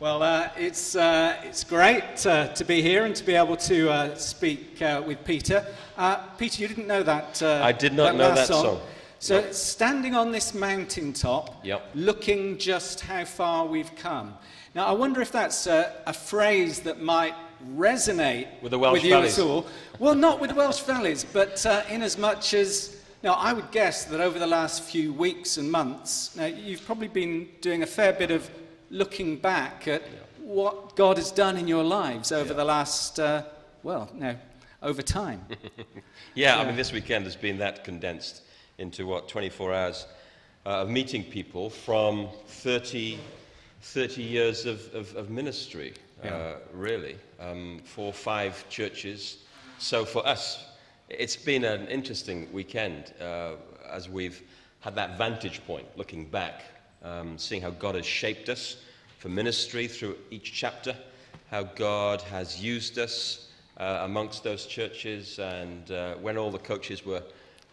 Well, uh, it's, uh, it's great uh, to be here and to be able to uh, speak uh, with Peter. Uh, Peter, you didn't know that. Uh, I did not know that song. So, standing on this mountaintop, Yep. looking just how far we've come. Now, I wonder if that's a, a phrase that might resonate With the Welsh you valleys. at all. Well, not with the Welsh valleys, but uh, in as much as. Now, I would guess that over the last few weeks and months, now, you've probably been doing a fair bit of looking back at what God has done in your lives over the last, uh, well, no, over time. Yeah, I mean, this weekend has been that condensed into what, 24 hours uh, of meeting people from 30, 30 years of, of, of ministry, uh, really. Um, four, five churches. So for us, it's been an interesting weekend uh, as we've had that vantage point looking back, um, seeing how God has shaped us for ministry through each chapter, how God has used us uh, amongst those churches, and uh, when all the coaches were,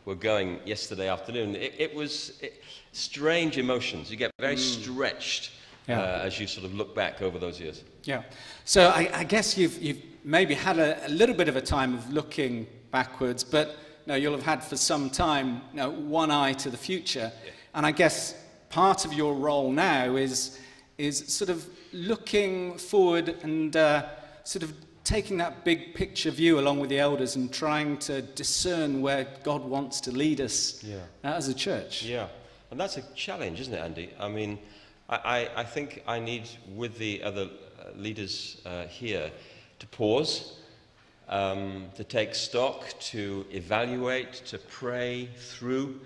were going yesterday afternoon, it, it was it, strange emotions. You get very stretched Yeah. uh, as you sort of look back over those years. Yeah. So I, I guess you've, you've maybe had a, a little bit of a time of looking backwards, but no, you'll have had for some time you know, one eye to the future. And I guess part of your role now is, is sort of looking forward and uh, sort of taking that big picture view along with the elders and trying to discern where God wants to lead us Yeah. uh, as a church. Yeah, and that's a challenge, isn't it, Andy? I mean, I, I, I think I need, with the other uh, leaders uh, here, to pause, um, to take stock, to evaluate, to pray through.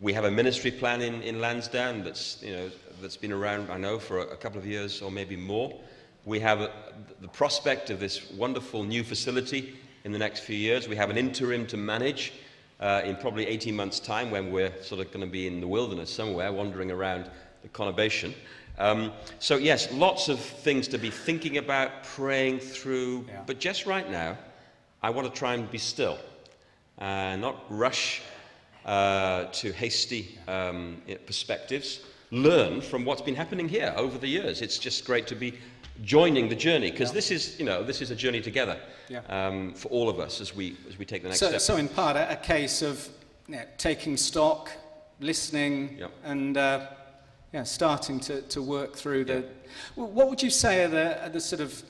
We have a ministry plan in, in Lansdowne that's, you know, that's been around, I know, for a, a couple of years or maybe more. We have a, the prospect of this wonderful new facility in the next few years. We have an interim to manage uh, in probably 18 months' time when we're sort of going to be in the wilderness somewhere, wandering around the conurbation. Um, so, yes, lots of things to be thinking about, praying through. Yeah. But just right now, I want to try and be still and not rush uh, to hasty um, perspectives. Learn from what's been happening here over the years. It's just great to be joining the journey because this is, you know, this is a journey together Yeah. um, for all of us as we as we take the next So, step. so in part, a, a case of you know, taking stock, listening, and uh, yeah, starting to, to work through the. What would you say are the, are the sort of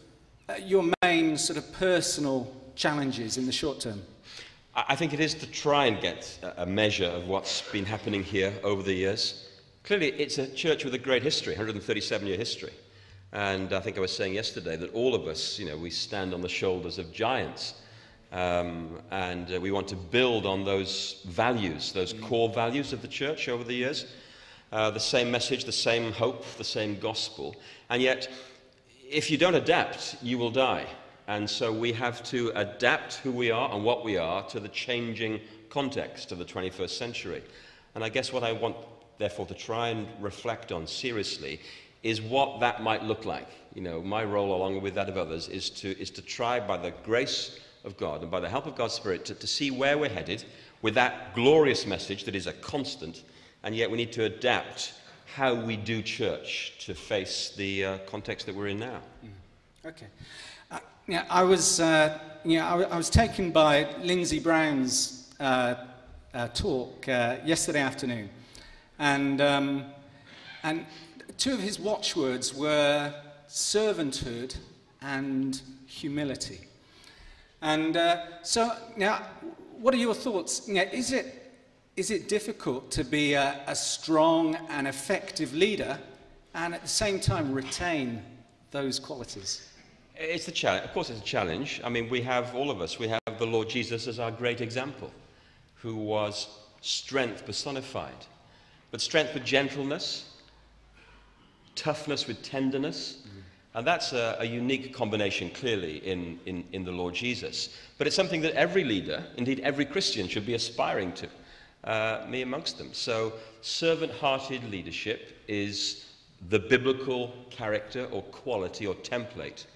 uh, your main sort of personal challenges in the short term? I think it is to try and get a measure of what's been happening here over the years. Clearly, it's a church with a great history, 137 year history. And I think I was saying yesterday that all of us, you know, we stand on the shoulders of giants. Um, and uh, we want to build on those values, those core values of the church over the years. Uh, the same message, the same hope, the same gospel. And yet, if you don't adapt, you will die. And so we have to adapt who we are and what we are to the changing context of the 21st century. And I guess what I want, therefore, to try and reflect on seriously is what that might look like. You know, my role, along with that of others, is to, is to try, by the grace of God and by the help of God's Spirit, to, to see where we're headed with that glorious message that is a constant, and yet we need to adapt how we do church to face the uh, context that we're in now. Okay. Uh, yeah, I was, uh, yeah, I, I was taken by Lindsay Brown's uh, uh, talk uh, yesterday afternoon, and um, and two of his watchwords were servanthood and humility. And uh, so now, what are your thoughts? Yeah, is it is it difficult to be a, a strong and effective leader, and at the same time retain those qualities? It's a challenge. Of course, it's a challenge. I mean, we have all of us. We have the Lord Jesus as our great example, who was strength personified, but strength with gentleness, toughness with tenderness. And that's a, a unique combination, clearly, in, in, in the Lord Jesus. But it's something that every leader, indeed every Christian, should be aspiring to, uh, me amongst them. So, servant hearted leadership is the biblical character or quality or template,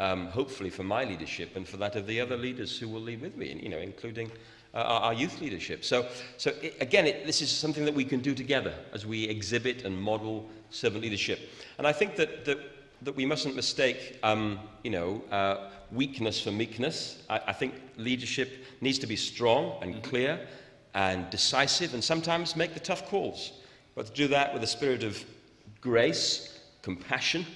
um, hopefully for my leadership and for that of the other leaders who will lead with me, you know, including uh, our, our youth leadership. So, so it, again, it, this is something that we can do together as we exhibit and model servant leadership. And I think that, that that we mustn't mistake, um, you know, uh, weakness for meekness. I, I, think leadership needs to be strong and mm-hmm. clear and decisive and sometimes make the tough calls. But to do that with a spirit of grace, compassion,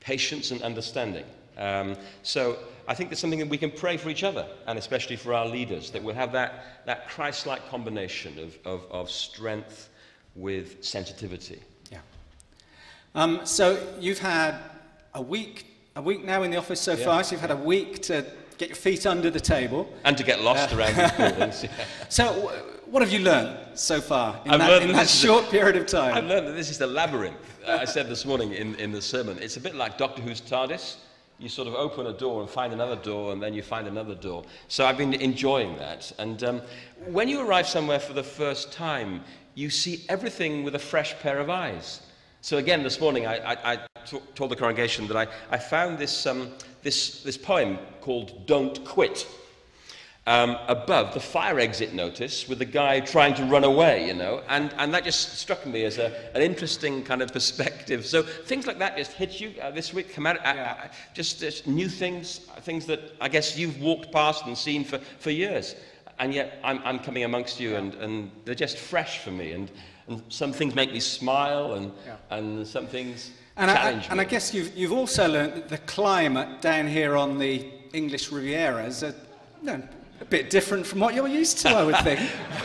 patience, and understanding. Um, so I think there's something that we can pray for each other, and especially for our leaders, that we'll have that, that Christ like combination of, of, of strength with sensitivity. Yeah. Um, so you've had a week, a week now in the office so yeah. far, so you've had a week to get your feet under the table. And to get lost uh, around the buildings. Yeah. So, what have you learned so far in I've that, in that short a, period of time? I've learned that this is the labyrinth. I said this morning in, in the sermon, it's a bit like Doctor Who's TARDIS. You sort of open a door and find another door, and then you find another door. So I've been enjoying that. And um, when you arrive somewhere for the first time, you see everything with a fresh pair of eyes. So again, this morning I, told the congregation that I, I found this, um, this, this poem called Don't Quit um, above the fire exit notice with the guy trying to run away, you know, and, and that just struck me as a, an interesting kind of perspective. So things like that just hit you uh, this week, come out, uh, yeah. uh, just, just new things, things that I guess you've walked past and seen for, for years. And yet I'm, I'm coming amongst you and, and they're just fresh for me. And, and some things make me smile and, yeah. and some things and challenge I, I, And I guess you've, you've also learned that the climate down here on the English Riviera is a, no, a bit different from what you're used to, I would think.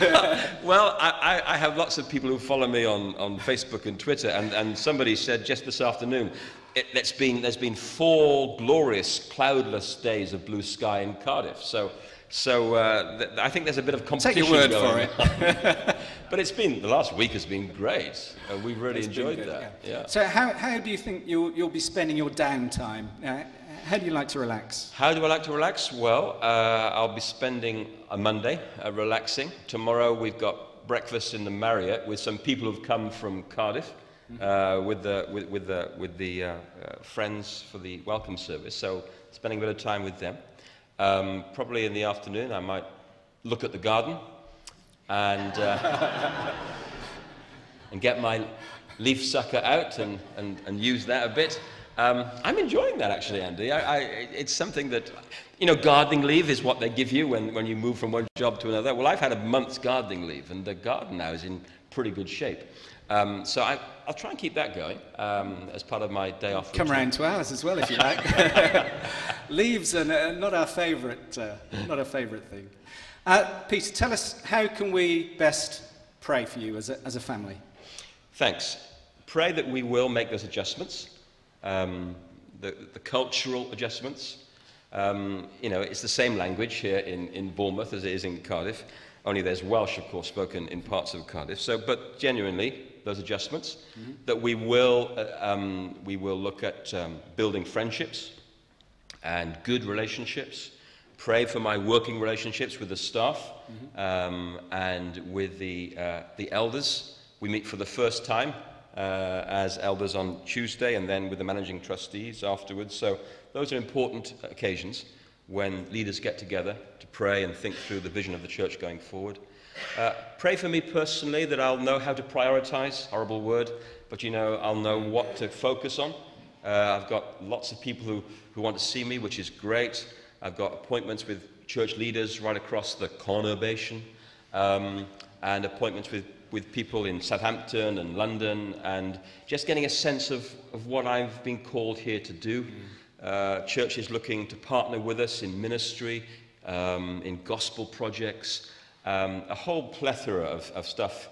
well, I, I, have lots of people who follow me on, on Facebook and Twitter, and, and somebody said just this afternoon, it, has been, there's been four glorious, cloudless days of blue sky in Cardiff. So, so uh, th- I think there's a bit of competition Take your word for it. but it's been, the last week has been great. Uh, we've really it's enjoyed good, that. Yeah. Yeah. So how, how do you think you'll, you'll be spending your downtime? Uh, how do you like to relax? How do I like to relax? Well, uh, I'll be spending a Monday uh, relaxing. Tomorrow we've got breakfast in the Marriott with some people who've come from Cardiff. Uh, with the, with, with the, with the uh, uh, friends for the welcome service. So spending a bit of time with them. Um, probably in the afternoon, I might look at the garden and, uh, and get my leaf sucker out and, and, and use that a bit. Um, I'm enjoying that actually, Andy. I, I, it's something that, you know, gardening leave is what they give you when, when you move from one job to another. Well, I've had a month's gardening leave, and the garden now is in pretty good shape. Um, so I, will try and keep that going um, as part of my day off. Come round to ours as well, if you like. Leaves are not our favourite, uh, not our favourite thing. Uh, Peter, tell us how can we best pray for you as a, as a family? Thanks. Pray that we will make those adjustments um, the, the cultural adjustments. Um, you know, it's the same language here in, in Bournemouth as it is in Cardiff, only there's Welsh, of course, spoken in parts of Cardiff. So, but genuinely, those adjustments, mm-hmm. that we will, uh, um, we will look at um, building friendships and good relationships, pray for my working relationships with the staff mm-hmm. um, and with the, uh, the elders. We meet for the first time uh, as elders on Tuesday and then with the managing trustees afterwards. So those are important occasions when leaders get together to pray and think through the vision of the church going forward. Uh, pray for me personally that I'll know how to prioritize, horrible word, but you know, I'll know what to focus on. Uh, I've got lots of people who, who want to see me, which is great. I've got appointments with church leaders right across the conurbation um, and appointments with with people in Southampton and London and just getting a sense of, of what I've been called here to do. Mm. Uh, churches looking to partner with us in ministry, um, in gospel projects, um, a whole plethora of, of stuff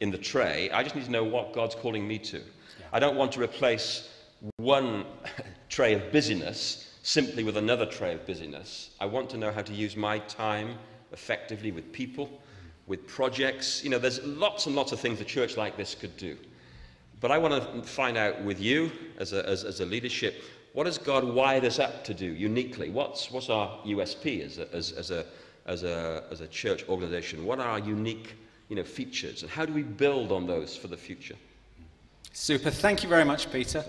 in the tray. I just need to know what God's calling me to. Yeah. I don't want to replace one tray of busyness simply with another tray of busyness. I want to know how to use my time effectively with people with projects. You know, there's lots and lots of things a church like this could do. But I want to find out with you as a, as, as a leadership, what has God wired us up to do uniquely? What's, what's our USP as a, as, as, a, as, a, as a church organization? What are our unique you know, features? And how do we build on those for the future? Super. Thank you very much, Peter.